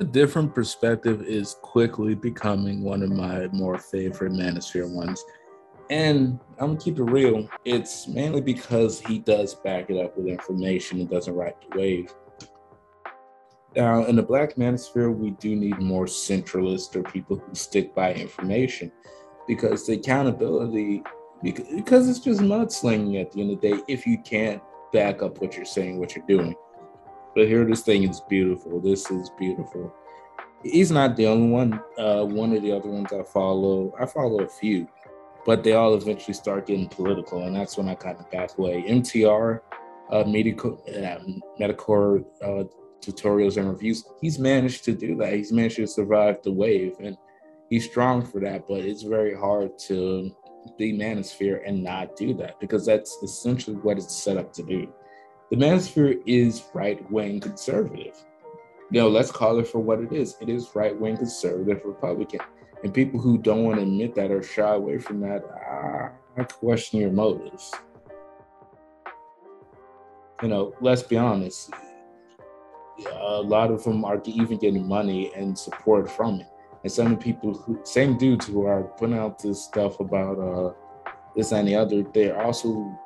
A different perspective is quickly becoming one of my more favorite Manosphere ones. And I'm gonna keep it real. It's mainly because he does back it up with information and doesn't ride the wave. Now, in the Black Manosphere, we do need more centralists or people who stick by information because the accountability, because it's just mudslinging at the end of the day if you can't back up what you're saying, what you're doing. But here, this thing is beautiful. This is beautiful. He's not the only one. Uh, one of the other ones I follow, I follow a few, but they all eventually start getting political, and that's when I kind of back away. MTR, uh, Medico, uh, Metacore uh, tutorials and reviews, he's managed to do that. He's managed to survive the wave, and he's strong for that. But it's very hard to be Manosphere and not do that because that's essentially what it's set up to do. The Manosphere is right wing conservative. You know, let's call it for what it is. It is right wing conservative Republican. And people who don't want to admit that or shy away from that, I question your motives. You know, let's be honest. A lot of them are even getting money and support from it. And some of the people who, same dudes who are putting out this stuff about uh, this and the other, they're also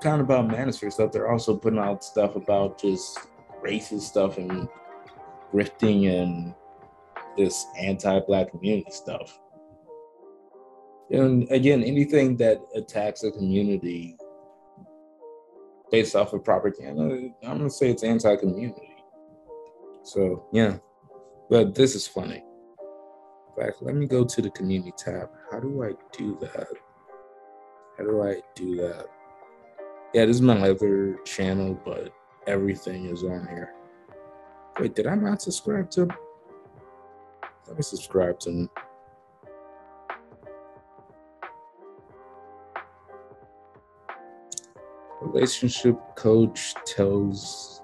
kind of about manosphere stuff, they're also putting out stuff about just racist stuff and grifting and this anti-black community stuff. And again, anything that attacks a community based off of propaganda, I'm gonna say it's anti-community. So yeah, but this is funny. In fact, let me go to the community tab. How do I do that? How do I do that? Yeah, this is my other channel, but everything is on here. Wait, did I not subscribe to? Let me subscribe to him. Relationship coach tells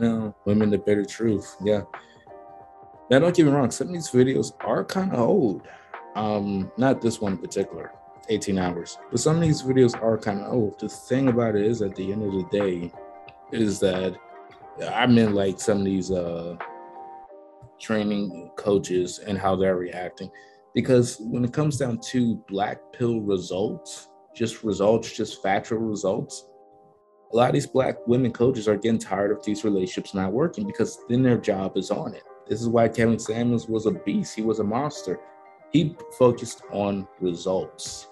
know, women the better truth. Yeah. Now, don't get me wrong, some of these videos are kind of old. Um, not this one in particular. 18 hours. But some of these videos are kind of old. The thing about it is, at the end of the day, is that I mean, like some of these uh, training coaches and how they're reacting. Because when it comes down to black pill results, just results, just factual results, a lot of these black women coaches are getting tired of these relationships not working because then their job is on it. This is why Kevin Samuels was a beast. He was a monster. He focused on results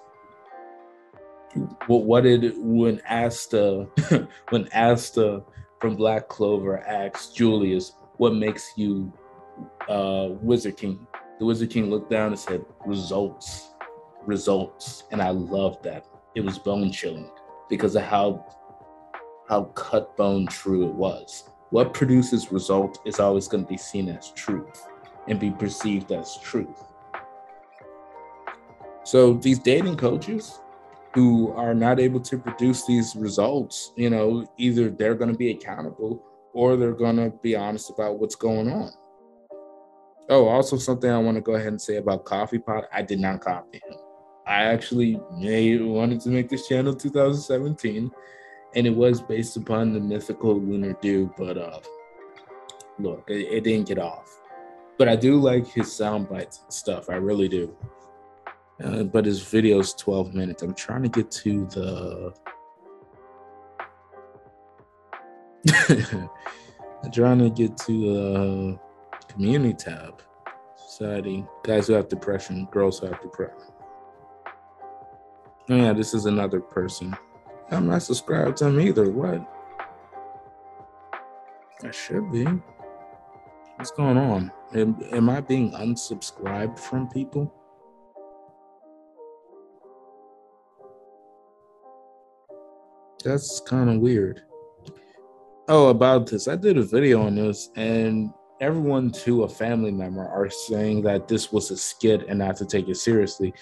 what, what did when Asta when Asta from Black Clover asked Julius what makes you uh, Wizard King? The Wizard King looked down and said results, results, and I loved that. It was bone chilling because of how how cut bone true it was. What produces result is always going to be seen as truth and be perceived as truth. So these dating coaches, who are not able to produce these results, you know, either they're going to be accountable or they're going to be honest about what's going on. Oh, also something I want to go ahead and say about Coffee Pot. I did not copy him. I actually made wanted to make this channel 2017, and it was based upon the mythical Lunar Dew, but uh, look, it, it didn't get off. But I do like his sound bites and stuff. I really do. Uh, but his video is 12 minutes. I'm trying to get to the. I'm trying to get to the community tab. Society. Guys who have depression, girls who have depression. Oh, yeah, this is another person. I'm not subscribed to him either. What? I should be. What's going on? Am, am I being unsubscribed from people? That's kind of weird. Oh, about this, I did a video on this, and everyone to a family member are saying that this was a skit and not to take it seriously.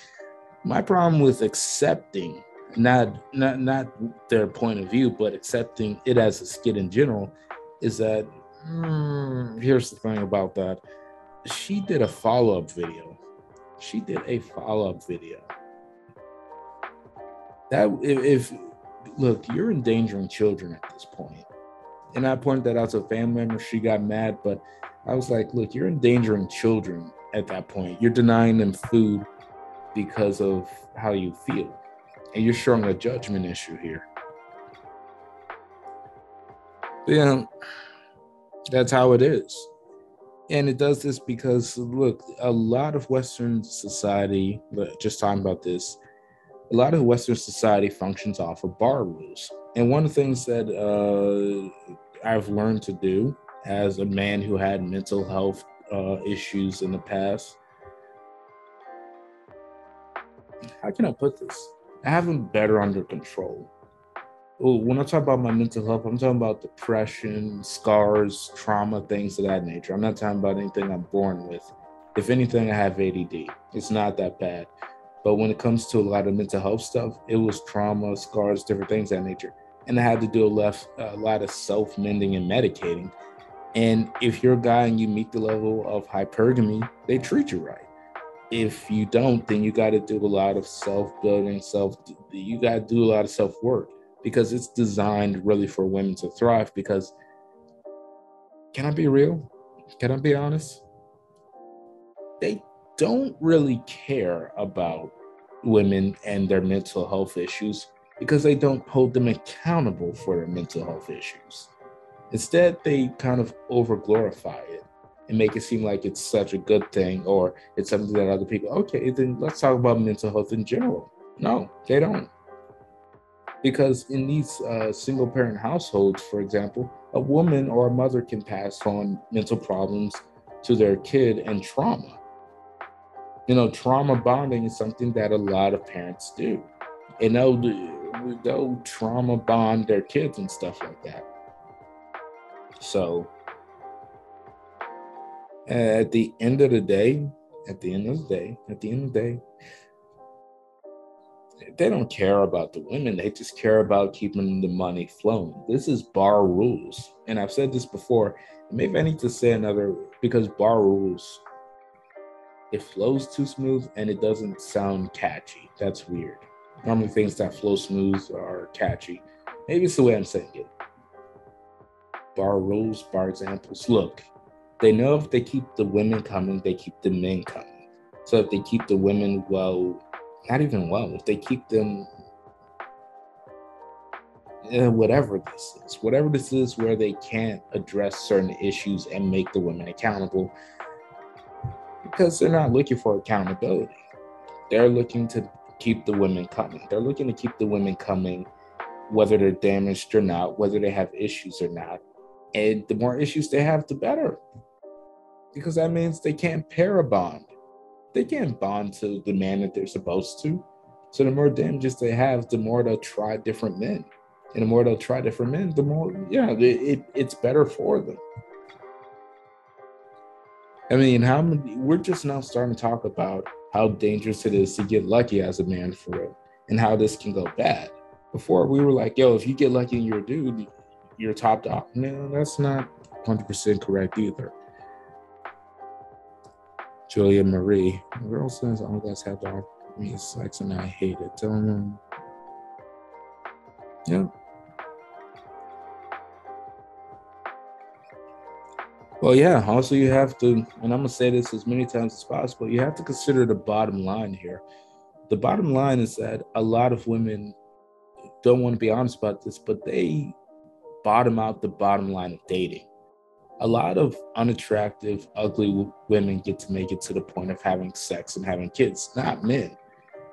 My problem with accepting not not not their point of view, but accepting it as a skit in general, is that mm, here's the thing about that. She did a follow up video. She did a follow up video. That if, if look, you're endangering children at this point. And I pointed that out to a family member. She got mad, but I was like, look, you're endangering children at that point. You're denying them food because of how you feel. And you're showing a judgment issue here. Yeah, that's how it is. And it does this because, look, a lot of Western society, just talking about this, a lot of Western society functions off of bar rules. And one of the things that uh, I've learned to do as a man who had mental health uh, issues in the past, how can I put this? I have them better under control. When I talk about my mental health, I'm talking about depression, scars, trauma, things of that nature. I'm not talking about anything I'm born with. If anything, I have ADD. It's not that bad. But when it comes to a lot of mental health stuff, it was trauma, scars, different things that nature. And I had to do a, left, a lot of self mending and medicating. And if you're a guy and you meet the level of hypergamy, they treat you right. If you don't, then you got to do a lot of self building, self, you got to do a lot of self work because it's designed really for women to thrive. Because, can I be real? Can I be honest? They don't really care about women and their mental health issues because they don't hold them accountable for their mental health issues. Instead, they kind of over glorify it and make it seem like it's such a good thing or it's something that other people, okay, then let's talk about mental health in general. No, they don't. Because in these uh, single parent households, for example, a woman or a mother can pass on mental problems to their kid and trauma you know, trauma bonding is something that a lot of parents do. And they'll, they'll trauma bond their kids and stuff like that. So, at the end of the day, at the end of the day, at the end of the day, they don't care about the women. They just care about keeping the money flowing. This is bar rules. And I've said this before. Maybe I need to say another because bar rules it flows too smooth and it doesn't sound catchy. That's weird. Normally things that flow smooth are catchy. Maybe it's the way I'm saying it. Bar rules, bar examples. Look, they know if they keep the women coming, they keep the men coming. So if they keep the women well, not even well, if they keep them uh, whatever this is, whatever this is where they can't address certain issues and make the women accountable, because they're not looking for accountability. They're looking to keep the women coming. They're looking to keep the women coming, whether they're damaged or not, whether they have issues or not. And the more issues they have, the better. Because that means they can't pair a bond. They can't bond to the man that they're supposed to. So the more damages they have, the more they'll try different men. And the more they'll try different men, the more, yeah, it, it, it's better for them. I mean, how many? We're just now starting to talk about how dangerous it is to get lucky as a man for real, and how this can go bad. Before we were like, "Yo, if you get lucky and you're a dude, you're top dog." No, that's not 100% correct either. Julia Marie, girl says all guys have dog me sex and I hate it. Tell them, um, yeah. Well, yeah. Also, you have to, and I'm gonna say this as many times as possible. You have to consider the bottom line here. The bottom line is that a lot of women don't want to be honest about this, but they bottom out the bottom line of dating. A lot of unattractive, ugly women get to make it to the point of having sex and having kids, not men.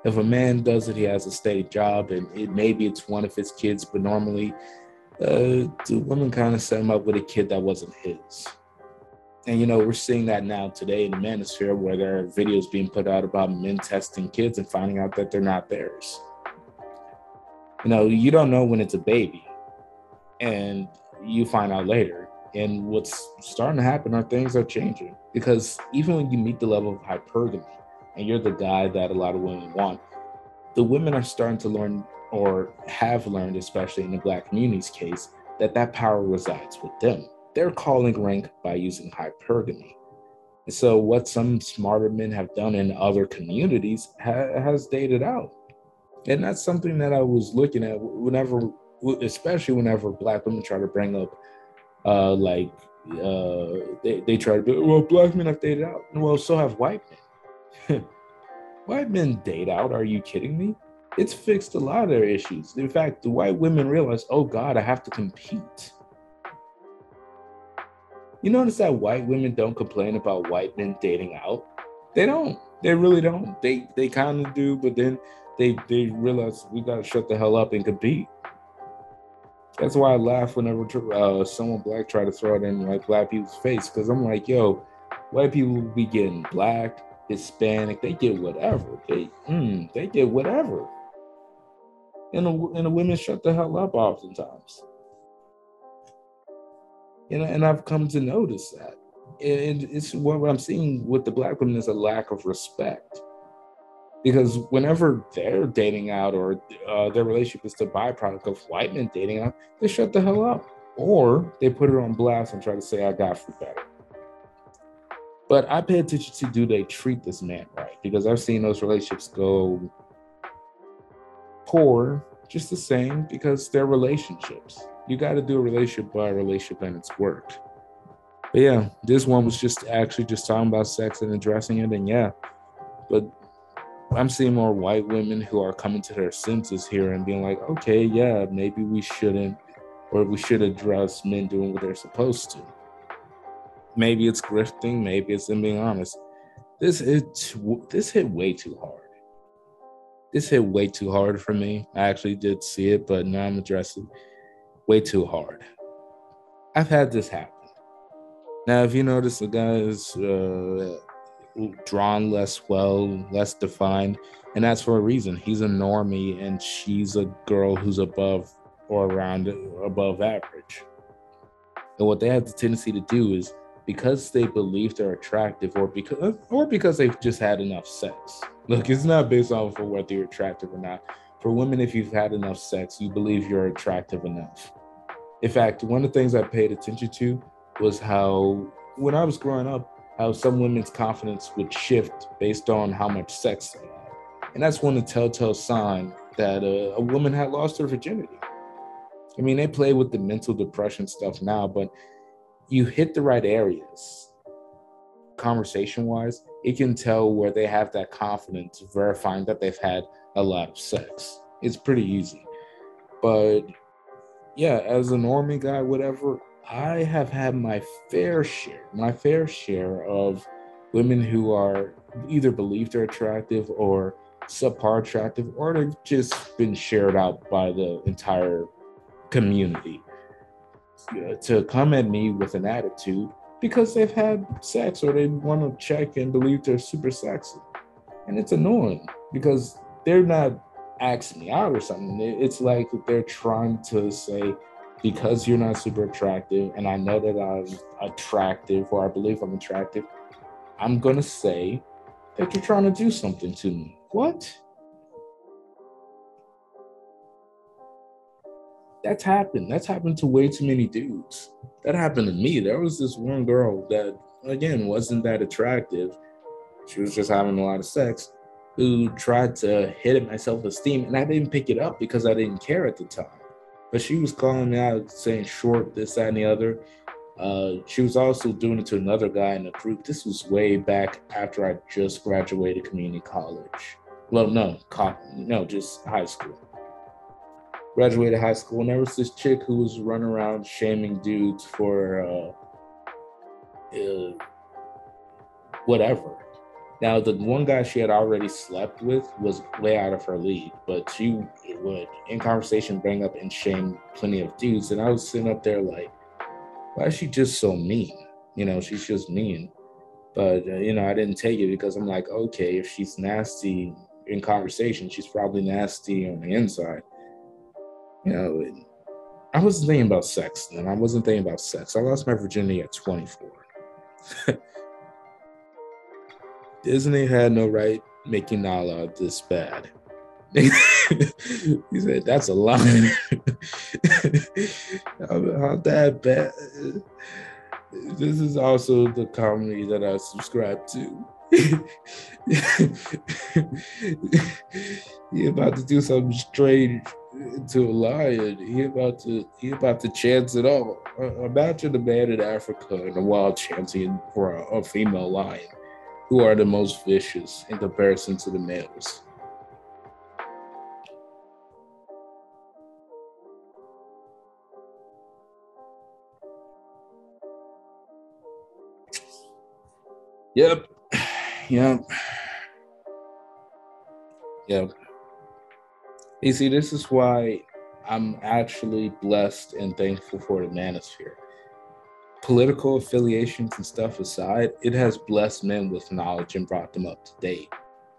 If a man does it, he has a steady job, and it maybe it's one of his kids, but normally, uh, the woman kind of set him up with a kid that wasn't his. And you know, we're seeing that now today in the manosphere where there are videos being put out about men testing kids and finding out that they're not theirs. You know, you don't know when it's a baby, and you find out later. And what's starting to happen are things are changing because even when you meet the level of hypergamy and you're the guy that a lot of women want, the women are starting to learn or have learned, especially in the Black community's case, that that power resides with them they're calling rank by using hypergamy. And so, what some smarter men have done in other communities ha- has dated out. And that's something that I was looking at whenever, especially whenever Black women try to bring up Uh, like uh, they they try to be well, black men have dated out. Well, so have white men. white men date out. Are you kidding me? It's fixed a lot of their issues. In fact, the white women realize, oh God, I have to compete. You notice that white women don't complain about white men dating out? They don't. They really don't. They they kind of do, but then they they realize we gotta shut the hell up and compete. That's why I laugh whenever uh, someone black try to throw it in like black people's face because I'm like, yo, white people be getting black, Hispanic, they get whatever. They mm, they get whatever. And the, and the women shut the hell up oftentimes. Know, and I've come to notice that. And it's what I'm seeing with the black women is a lack of respect because whenever they're dating out or uh, their relationship is the byproduct of white men dating out, they shut the hell up or they put it on blast and try to say, I got for better. But I pay attention to do they treat this man right? Because I've seen those relationships go poor just the same because they're relationships. You got to do a relationship by relationship and it's worked. But yeah, this one was just actually just talking about sex and addressing it. And yeah, but I'm seeing more white women who are coming to their senses here and being like, okay, yeah, maybe we shouldn't, or we should address men doing what they're supposed to. Maybe it's grifting, maybe it's them being honest. This it this hit way too hard. This hit way too hard for me. I actually did see it, but now I'm addressing way too hard. I've had this happen. Now, if you notice, the guy is uh, drawn less well, less defined, and that's for a reason. He's a normie, and she's a girl who's above or around above average. And what they have the tendency to do is because they believe they're attractive, or because or because they've just had enough sex. Look, it's not based off of whether you're attractive or not. For women, if you've had enough sex, you believe you're attractive enough. In fact, one of the things I paid attention to was how when I was growing up, how some women's confidence would shift based on how much sex they had. And that's one of the telltale sign that uh, a woman had lost her virginity. I mean, they play with the mental depression stuff now, but you hit the right areas conversation wise, it can tell where they have that confidence verifying that they've had a lot of sex. It's pretty easy. But yeah, as a normie guy, whatever, I have had my fair share, my fair share of women who are either believe they're attractive or subpar attractive, or they've just been shared out by the entire community to come at me with an attitude because they've had sex or they want to check and believe they're super sexy. And it's annoying because they're not asking me out or something. It's like they're trying to say, because you're not super attractive and I know that I'm attractive or I believe I'm attractive, I'm going to say that you're trying to do something to me. What? That's happened. That's happened to way too many dudes. That happened to me. There was this one girl that, again, wasn't that attractive. She was just having a lot of sex, who tried to hit at my self esteem, and I didn't pick it up because I didn't care at the time but she was calling me out saying short, this, that, and the other. Uh, she was also doing it to another guy in the group. This was way back after I just graduated community college. Well, no, co- no, just high school. Graduated high school, and there was this chick who was running around shaming dudes for uh, uh, whatever. Now, the one guy she had already slept with was way out of her league, but she would, in conversation, bring up and shame plenty of dudes. And I was sitting up there like, why is she just so mean? You know, she's just mean. But, uh, you know, I didn't take it because I'm like, okay, if she's nasty in conversation, she's probably nasty on the inside. You know, I wasn't thinking about sex then. I wasn't thinking about sex. I lost my virginity at 24. Disney had no right making Nala this bad. he said, "That's a lie." how, that bad? This is also the comedy that I subscribe to. he about to do something strange to a lion. He about to he about to chance it all. uh, imagine a man in Africa and a wild champion for a, a female lion, who are the most vicious in comparison to the males. Yep. Yep. Yep. You see, this is why I'm actually blessed and thankful for the manosphere. Political affiliations and stuff aside, it has blessed men with knowledge and brought them up to date.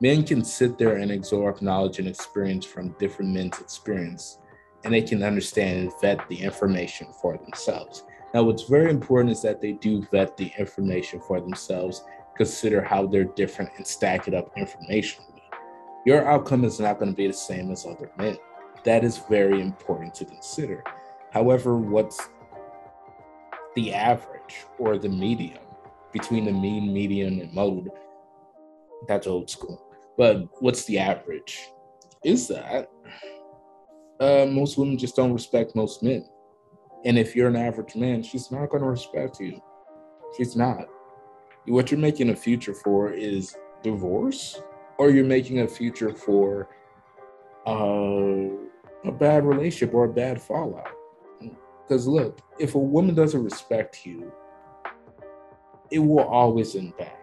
Men can sit there and absorb knowledge and experience from different men's experience, and they can understand and vet the information for themselves. Now, what's very important is that they do vet the information for themselves, consider how they're different, and stack it up informationally. Your outcome is not going to be the same as other men that is very important to consider. However, what's the average or the medium between the mean, median, and mode? That's old school. But what's the average? Is that uh, most women just don't respect most men. And if you're an average man, she's not going to respect you. She's not. What you're making a future for is divorce, or you're making a future for uh, a bad relationship or a bad fallout. Because look, if a woman doesn't respect you, it will always end bad.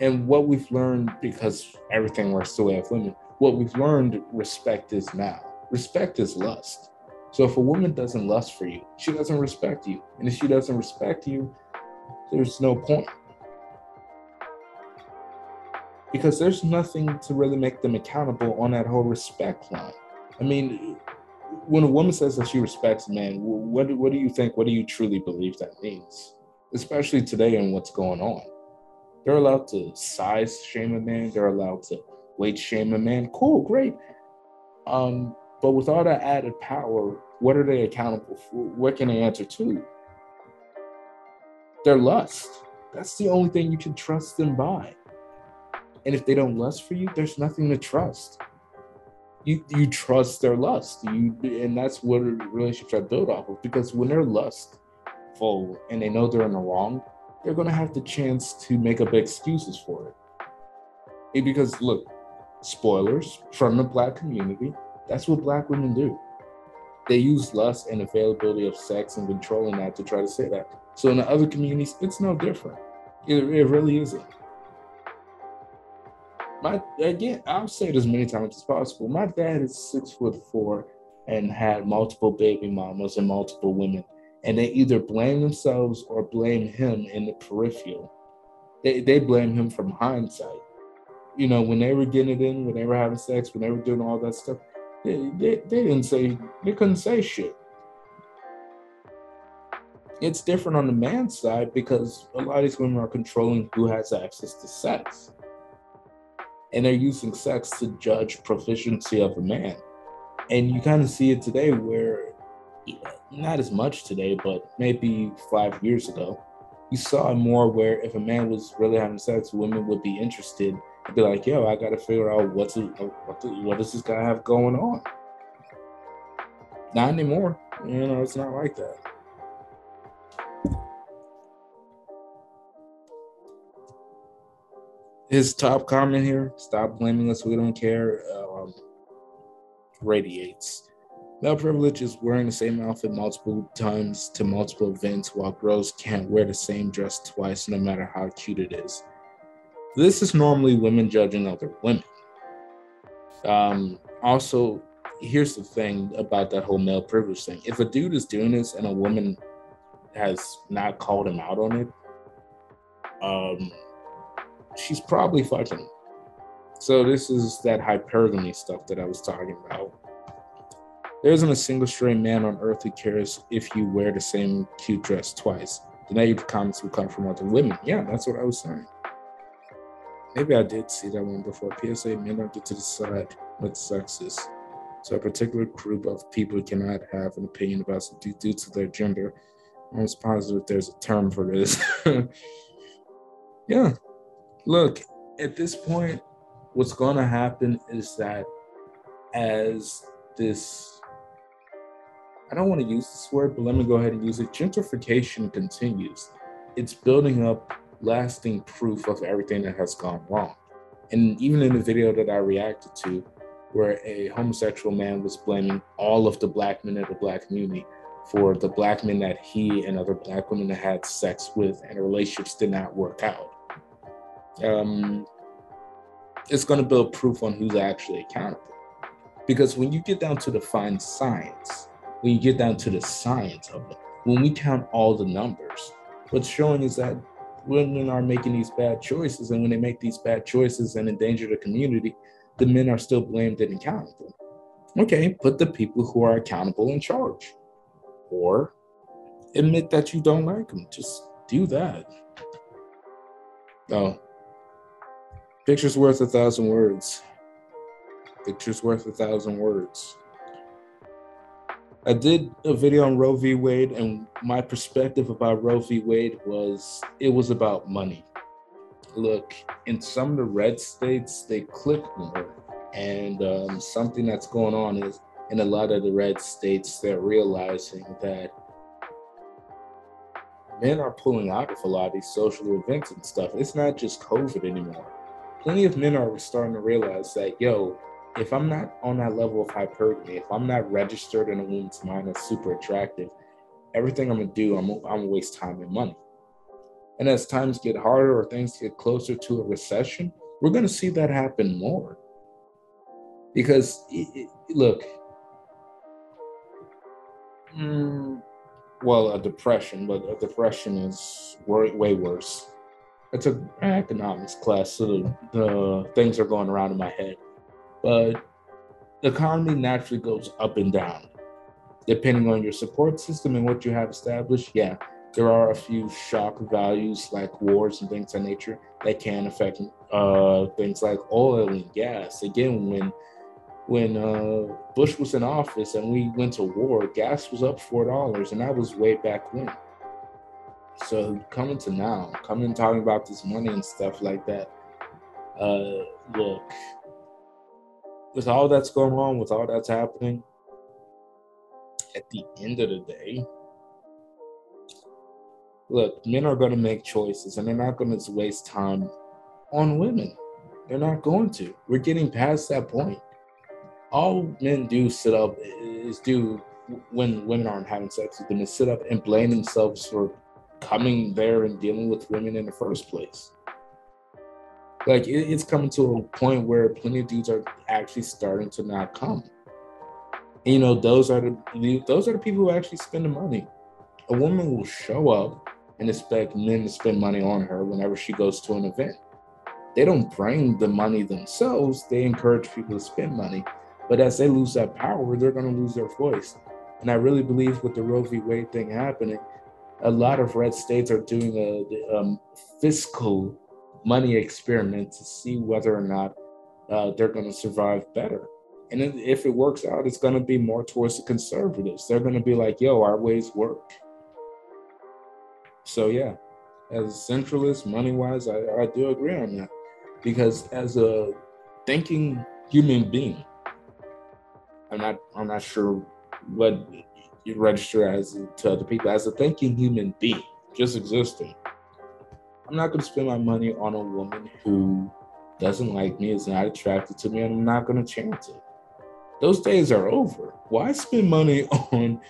And what we've learned, because everything works the way of women, what we've learned respect is now. Respect is lust. So if a woman doesn't lust for you, she doesn't respect you. And if she doesn't respect you, there's no point. Because there's nothing to really make them accountable on that whole respect line. I mean, when a woman says that she respects a man, what what do you think? What do you truly believe that means? Especially today and what's going on. They're allowed to size shame a man. They're allowed to weight shame a man. Cool, great. Um, but with all that added power, what are they accountable for? What can they answer to? Their lust. That's the only thing you can trust them by. And if they don't lust for you, there's nothing to trust you you trust their lust. You and that's what relationships are built off of. Because when they're lustful and they know they're in the wrong, they're gonna have the chance to make up excuses for it. And because look, spoilers from the black community, that's what black women do. They use lust and availability of sex and controlling that to try to say that. So in the other communities, it's no different. It, it really isn't my again, I'll say it as many times as possible. My dad is six foot four and had multiple baby mamas and multiple women, and they either blame themselves or blame him in the peripheral. They they blame him from hindsight. You know, when they were getting it in, when they were having sex, when they were doing all that stuff, they, they, they didn't say they couldn't say shit. It's different on the man's side because a lot of these women are controlling who has access to sex and they're using sex to judge proficiency of a man. And you kind of see it today where not as much today, but maybe five years ago, you saw it more where if a man was really having sex, women would be interested and be like, yo, I got to figure out what's it, what, this guy have going on? Not anymore. You know, it's not like that. His top comment here stop blaming us we don't care um, radiates. Male privilege is wearing the same outfit multiple times to multiple events while girls can't wear the same dress twice no matter how cute it is. This is normally women judging other women. Um, also here's the thing about that whole male privilege thing. If a dude is doing this and a woman has not called him out on it um, she's probably fucking. So this is that hypergamy stuff that I was talking about. There isn't a single straight man on earth who cares if you wear the same cute dress twice. The negative comments will come from other women. Yeah, that's what I was saying. Maybe I did see that one before. PSA men get to decide what sex is. So a particular group of people cannot have an opinion about something due to their gender. I'm positive there's a term for this. yeah, look, at this point, what's going to happen is that as this I don't want to use this word, but let me go ahead and use it. Gentrification continues. It's building up lasting proof of everything that has gone wrong. And even in the video that I reacted to, where a homosexual man was blaming all of the black men in the black community for the black men that he and other black women had sex with and relationships did not work out. Um, it's going to build proof on who's actually accountable. Because when you get down to the fine science, when you get down to the science of it, when we count all the numbers, what's showing is that women are making these bad choices. And when they make these bad choices and endanger the community, the men are still blamed and accountable. Okay, put the people who are accountable in charge. Or admit that you don't like them. Just do that. Oh, picture's worth a thousand words. Picture's worth a thousand words. I did a video on Roe v. Wade, and my perspective about Roe v. Wade was it was about money. Look, in some of the red states, they click more. And um, something that's going on is in a lot of the red states, they're realizing that men are pulling out of a lot of these social events and stuff. It's not just COVID anymore. Plenty of men are starting to realize that, yo, if I'm not on that level of hypergamy, if I'm not registered in a woman's mind as super attractive, everything I'm gonna do, I'm, I'm gonna waste time and money. And as times get harder or things get closer to a recession, we're gonna see that happen more. Because it, it, look, mm, well, a depression, but a depression is way, way worse. It's an economics class, so the, the things are going around in my head but the economy naturally goes up and down depending on your support system and what you have established. Yeah, there are a few shock values like wars and things of nature that can affect uh, things like oil and gas. Again, when when uh, Bush was in office and we went to war, gas was up four dollars, and that was way back when. So coming to now, coming and talking about this money and stuff like that. Uh, look, with all that's going on, with all that's happening, at the end of the day, look, men are going to make choices and they're not going to waste time on women. They're not going to. We're getting past that point. All men do sit up is do when women aren't having sex with them is sit up and blame themselves for coming there and dealing with women in the first place like it, it's coming to a point where plenty of dudes are actually starting to not come. And, you know, those are the those are the people who actually spend the money. A woman will show up and expect men to spend money on her whenever she goes to an event. They don't bring the money themselves, they encourage people to spend money. But as they lose that power, they're going to lose their voice. And I really believe with the Roe v. Wade thing happening, a lot of red states are doing a um, fiscal money experiment to see whether or not uh, they're going to survive better. And if it works out, it's going to be more towards the conservatives. They're going to be like, yo, our ways work. So, yeah, as centralist, money wise, I, I do agree on that. Because as a thinking human being, I'm not, I'm not sure what you register as to other people. As a thinking human being, just existing, I'm not going to spend my money on a woman who doesn't like me, is not attracted to me, and I'm not going to chance it. Those days are over. Why spend money on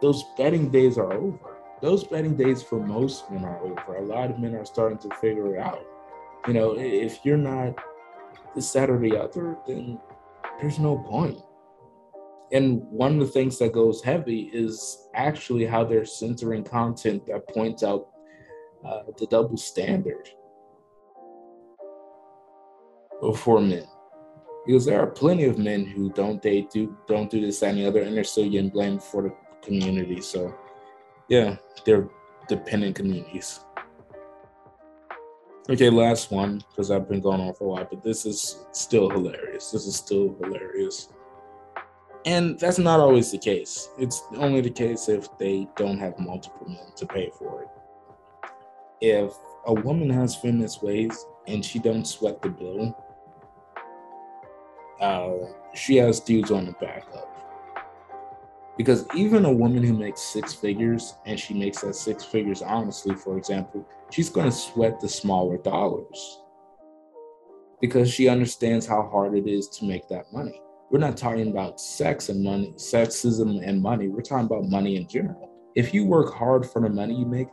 those betting days are over? Those betting days for most men are over. A lot of men are starting to figure it out. You know, if you're not this, the other, then there's no point. And one of the things that goes heavy is actually how they're censoring content that points out uh, the double standard for men. Because there are plenty of men who don't they do don't do this and the other, and they're still getting blamed for the community. So, yeah, they're dependent communities. Okay, last one because I've been going on for a while, but this is still hilarious. This is still hilarious. And that's not always the case. It's only the case if they don't have multiple men to pay for it if a woman has feminist ways and she don't sweat the bill, uh, she has dudes on the back backup. Because even a woman who makes six figures and she makes that six figures honestly, for example, she's going to sweat the smaller dollars because she understands how hard it is to make that money. We're not talking about sex and money, sexism and money. We're talking about money in general. If you work hard for the money you make,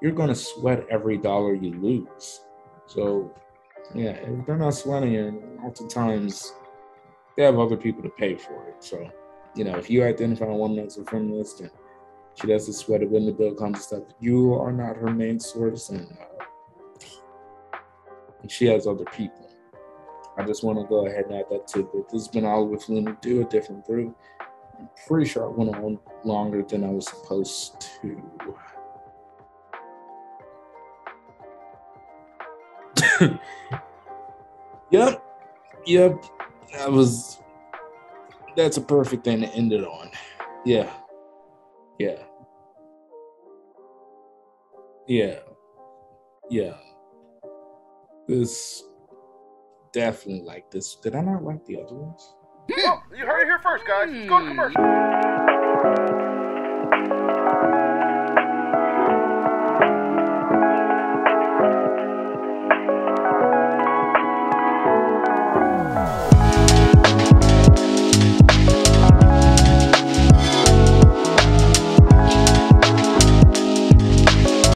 you're going to sweat every dollar you lose. So, yeah, if they're not sweating it, oftentimes they have other people to pay for it. So, you know, if you identify a woman as a feminist and she doesn't sweat it when the bill comes and stuff, you are not her main source, and, uh, and she has other people. I just want to go ahead and add that to tidbit. This has been all with Lunar Dew, a different brew. I'm pretty sure I went on longer than I was supposed to. yep, yep. That was that's a perfect thing to end it on. Yeah. Yeah. Yeah. Yeah. This definitely like this. Did I not like the other ones? Well, you heard it here first, guys. Let's go to hmm. commercial.